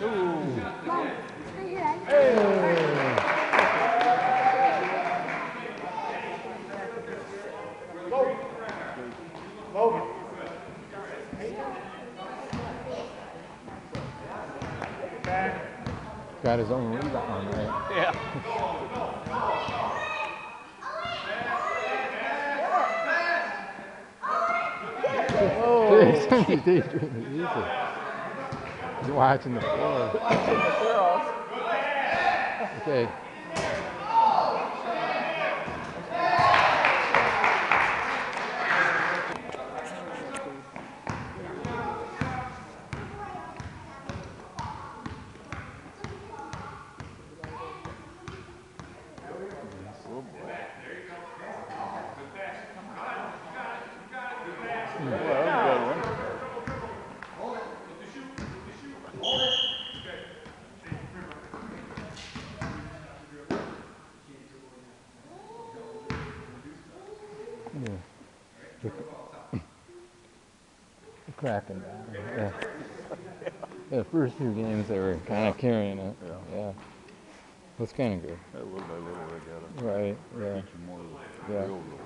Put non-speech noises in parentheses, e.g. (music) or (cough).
Got his own rebound, right? Yeah. (laughs) oh daydreaming. Easy. He's watching the floor. Girls. Okay. Well, Yeah. The, the cracking down. Yeah. (laughs) yeah. First few games they were kind of carrying it. Yeah. Yeah. That's kind of good. That little by little they got it. Right. Yeah. Teach 'em more of the Yeah. real rule.